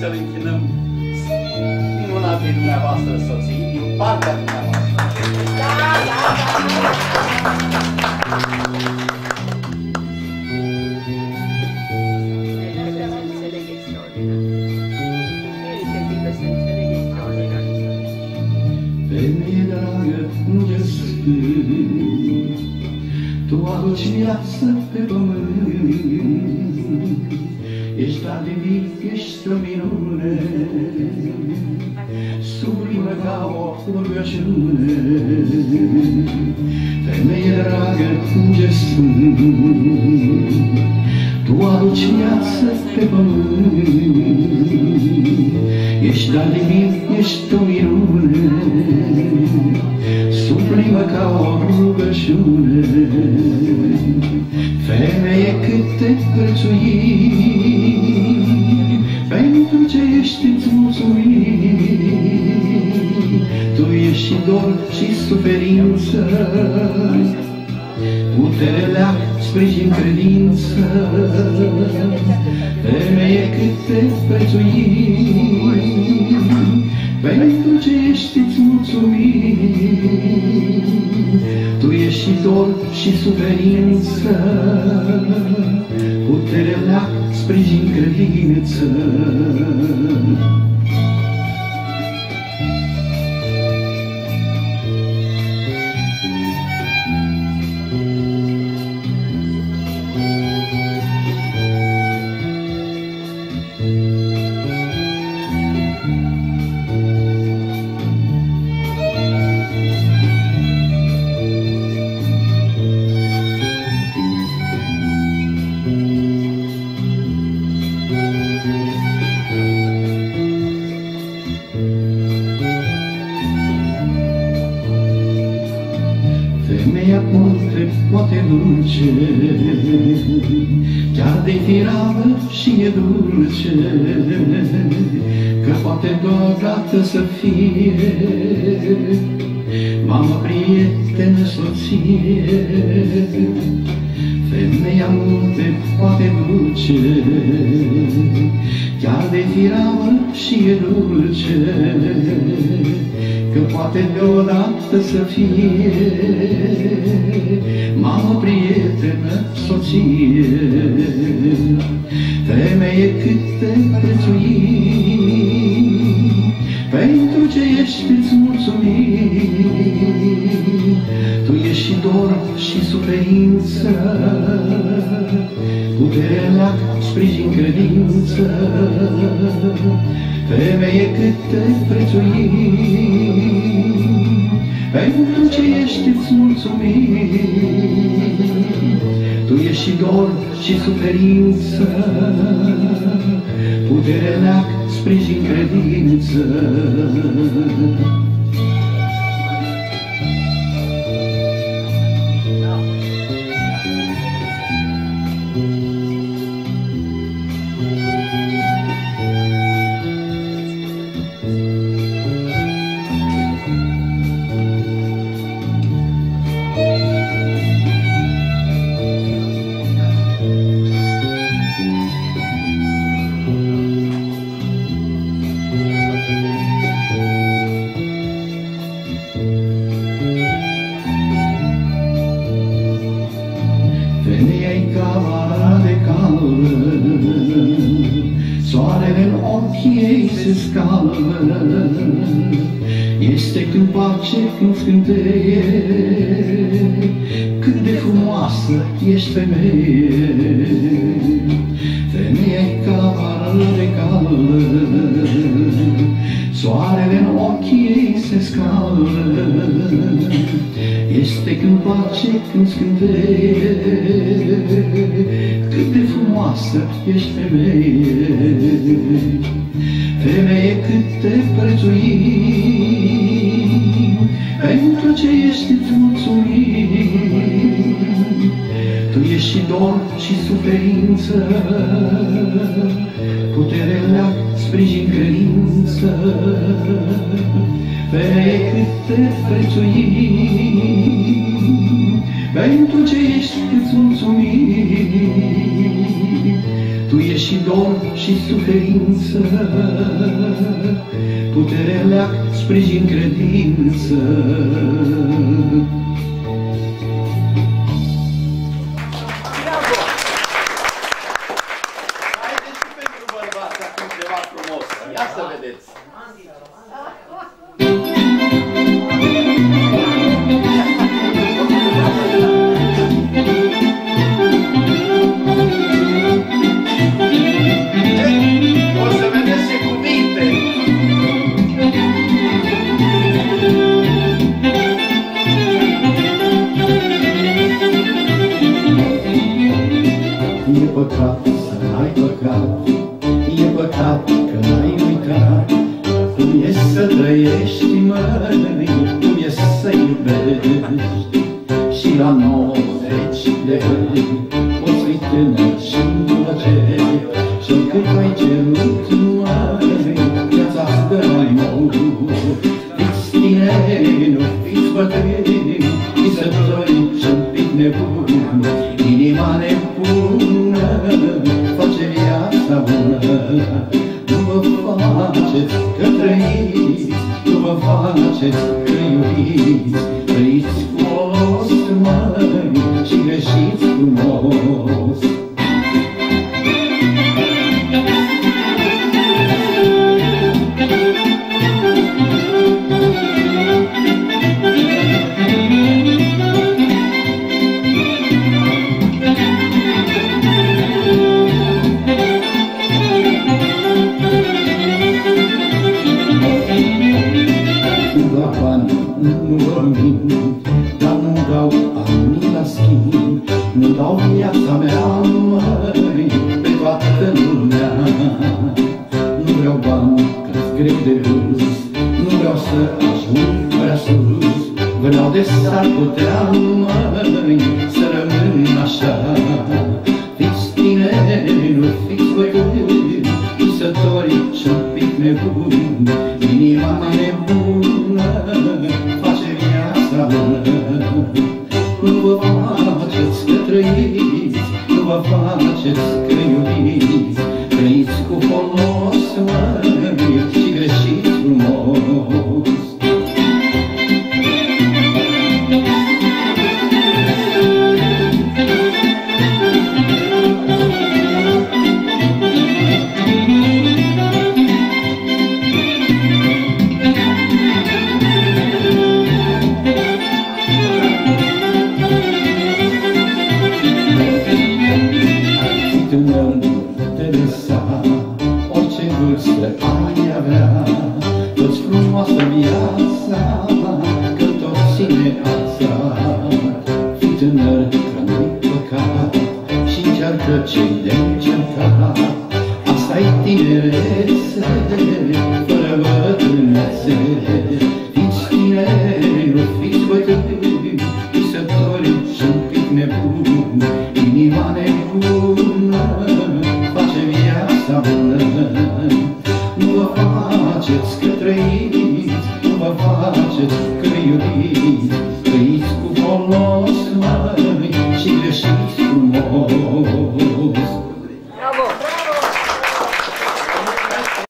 domnul doctoreată. Haideți să-l închinăm una din dumneavoastră soții, din partea dumneavoastră. Da, da, da. Tu aduci viață pe pământ, Ești adevit, ești o minune, Sublimă ca o rugăciune, Femeie dragă, Înger Sfânt, Tu aduci viață pe pământ, Ești adevit, ești o minune, Sublimă ca o rugăciune, Femeie cât te prețuim, îți mulțumim. Tu ești și dor și suferință, Putere leac, sprijin credință, Femeie cât te prețuim, Pentru ce ești îți mulțumim. Tu ești și dor și suferință, Putere leac, sprijin credință. De firavă și e dulce, Că poate deodată să fie Mamă, prietenă, soție. Femeia multe poate dulce, Chiar de firavă și e dulce, Că poate deodată să fie. Mamă, prietenă, soție Femeie cât te prețuim Pentru ce ești îți mulțumim. Tu ești și dor și suferință Putere lac, sprijin credință. Femeie cât te prețuim, Pentru ce ești îți mulțumim. Tu ești și dor și suferință, Putere leac, sprijin credință. Soarele în ochii ei se scală, Este când pace, când scânteie, Cât de frumoasă ești femeie. Soarele în ochii ei se scală, Este când pace, când scânteie, Cât de frumoasă ești femeie. Femeie cât te prețuim, Pentru ce ești îți mulțumim. Tu ești și dor și suferință, Putere leac, sprijin credință, Femeie cât te prețuim, Pentru ce ești îți mulțumim. Tu ești și dor și suferință, putere leac, sprijin credință. Cum e să trăiești, măi, cum e să iubești. Și la 90 de ani poți fi tânăr și plăcești Și cât ai cerut, măi, viața stă mai mult. Fiți tineri, nu fiți bătrâni, visători și un pic nebuni Inima nebună face viața bună. Nu vă faceți că trăiți, nu vă faceți că iubiți Trăiți folos, lumea. Nu vreau bani, că greu de râs, nu vreau să ajung prea sus, vreau de s-ar putea, măi, să rămân așa. Fiți tineri, nu fiți bătrâni, visători și-un pic nebuni, inima nebună face viața bună. Nu vă faceți că trăiți, nu vă faceți că iubiți, trăiți cu folos, încearcă ce-i de încercat. Asta-i tinerețe, fără bătrânețe. Fiți tineri, nu fiți bătrâni, visători și un pic nebuni. Inima nebună face viața bună. Nu vă faceți că trăiți